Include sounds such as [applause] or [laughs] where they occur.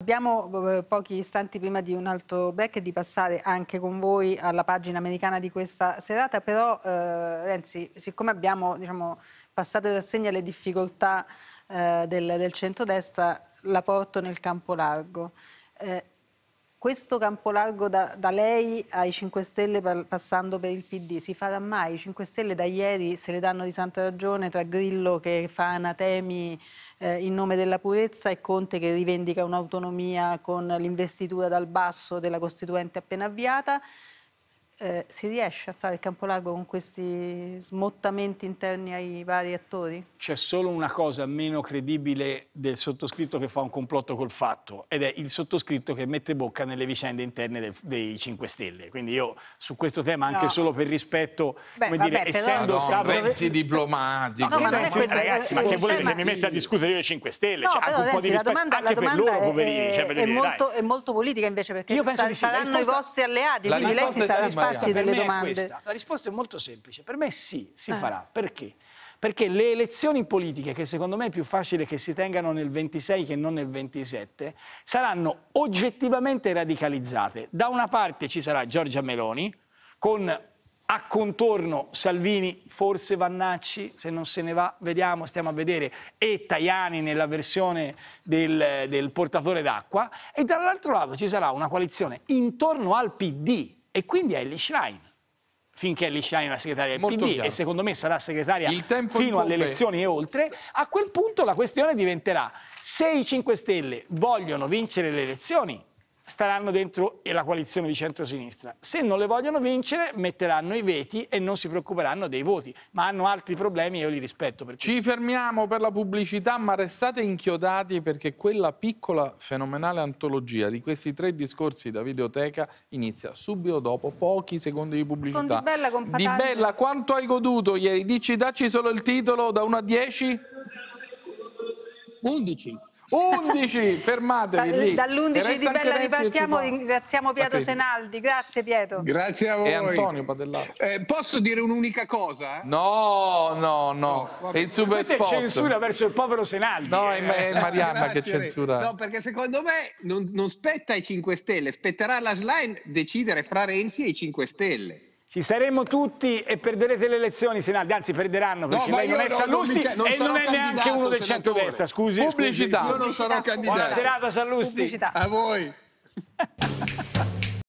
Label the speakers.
Speaker 1: Abbiamo eh, pochi istanti prima di un altro break e di passare anche con voi alla pagina americana di questa serata, però eh, Renzi, siccome abbiamo diciamo, passato in rassegna le difficoltà eh, del, del centrodestra, la porto nel campo largo. Eh, questo campo largo da, da, lei ai 5 Stelle passando per il PD si farà mai? I 5 Stelle da ieri se le danno di santa ragione tra Grillo che fa anatemi eh, in nome della purezza e Conte che rivendica un'autonomia con l'investitura dal basso della Costituente appena avviata eh, si riesce a fare il campo largo con questi smottamenti interni ai vari attori?
Speaker 2: C'è solo una cosa meno credibile del sottoscritto che fa un complotto col fatto ed è il sottoscritto che mette bocca nelle vicende interne del, dei 5 Stelle. Quindi io su questo tema, anche no. solo per rispetto, Beh, come vabbè, dire, però... essendo
Speaker 3: no,
Speaker 2: stato...
Speaker 3: Renzi diplomatico.
Speaker 2: No, ma non è questo, ragazzi, ma che volete che mi metta a discutere io i 5 Stelle? No, cioè, anche un po' di rispetto domanda, anche per loro, poverini. Cioè,
Speaker 1: è, molto, è, molto, politica invece perché io penso saranno i vostri alleati, quindi lei si sarà fatti delle domande.
Speaker 2: La risposta è molto semplice. Per me sì, si eh. farà. Perché? Perché le elezioni politiche, che secondo me è più facile che si tengano nel 26 che non nel 27, saranno oggettivamente radicalizzate. Da una parte ci sarà Giorgia Meloni, con a contorno Salvini, forse Vannacci, se non se ne va, vediamo, stiamo a vedere, e Tajani nella versione del, del portatore d'acqua, e dall'altro lato ci sarà una coalizione intorno al PD e quindi a Ellie Schlein finché Ellie Schlein è la segretaria del Molto PD chiaro. e secondo me sarà segretaria fino alle elezioni e oltre, a quel punto la questione diventerà se i 5 Stelle vogliono vincere le elezioni staranno dentro la coalizione di centrosinistra. Se non le vogliono vincere, metteranno i veti e non si preoccuperanno dei voti, ma hanno altri problemi e io li rispetto.
Speaker 3: Ci fermiamo per la pubblicità, ma restate inchiodati perché quella piccola, fenomenale antologia di questi tre discorsi da videoteca inizia subito dopo pochi secondi di pubblicità. Con
Speaker 1: Di Bella, con
Speaker 3: Di Bella, quanto hai goduto ieri? Dici, dacci solo il titolo da 1 a 10?
Speaker 4: 11.
Speaker 3: 11, fermatevi lì.
Speaker 1: Dall'11 di Bella ripartiamo, ringraziamo Pietro Senaldi, grazie Pietro.
Speaker 4: Grazie a voi.
Speaker 3: E Antonio Padellato.
Speaker 4: Eh, posso dire un'unica cosa?
Speaker 3: No, no, no, no è il super
Speaker 2: spot. è censura verso il povero Senaldi.
Speaker 3: No, è, è Marianna che censura.
Speaker 4: No, perché secondo me non, non spetta ai 5 Stelle, spetterà alla Slime decidere fra Renzi e i 5 Stelle.
Speaker 2: Ci saremo tutti e perderete le elezioni, Senaldi, anzi perderanno perché no, lei non è Sallusti non, non e non è neanche uno del centrodestra, scusi.
Speaker 3: Pubblicità.
Speaker 4: Scusi. Io non sarò candidato.
Speaker 2: Buona serata Sallusti.
Speaker 1: Pubblicità.
Speaker 4: A voi. [laughs]